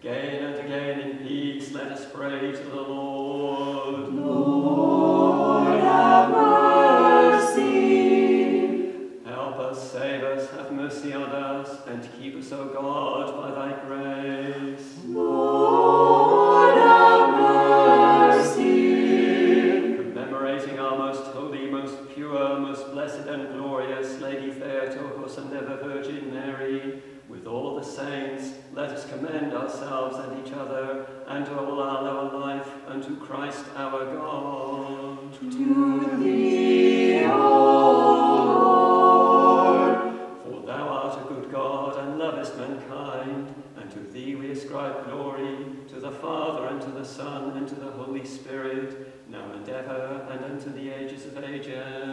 Again and again in peace let us pray to the Lord. Lord, have mercy. Help us, save us, have mercy on us, and keep us, O God, by thy grace. Lord, have mercy. Commemorating our most holy, most pure, most blessed and glorious Lady Theotokos and ever Virgin Mary, with all the saints, let us commend ourselves and each other, and to all our lower life, unto Christ our God. To thee, O Lord. For thou art a good God, and lovest mankind, and to thee we ascribe glory, to the Father, and to the Son, and to the Holy Spirit, now and ever, and unto the ages of ages.